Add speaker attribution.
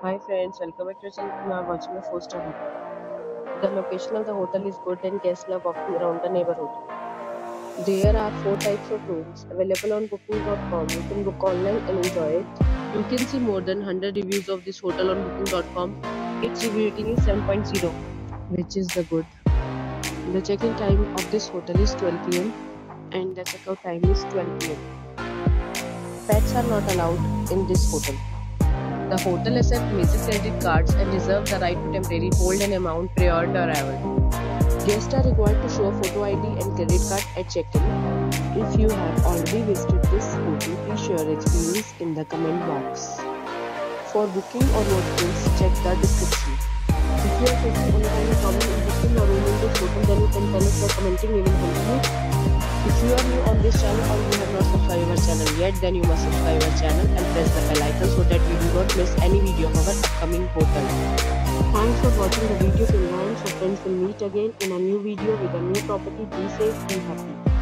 Speaker 1: Hi friends, welcome back to our channel. You are watching a four-star hotel. The location of the hotel is good and guests love walking around the neighborhood. There are four types of rooms available on booking.com. You can book online and enjoy it. You can see more than 100 reviews of this hotel on booking.com. Its review rating is 7.0, which is the good. The check-in time of this hotel is 12 pm and the checkout time is 12 pm. Pets are not allowed in this hotel. The hotel accepts major credit cards and reserves the right to temporarily hold an amount prior to arrival. Guests are required to show a photo ID and credit card at check-in. If you have already visited this hotel, please share your experience in the comment box. For booking or details, check the description. If you are facing any kind of problem in booking or room in this hotel, then you can tell us by commenting. We will. If you are new on this channel or you have not subscribed our channel yet, then you must subscribe our channel and press the bell icon not miss any video of our upcoming hotel. Thanks for watching the video till now. So friends will meet again in a new video with a new property. Be safe, be happy.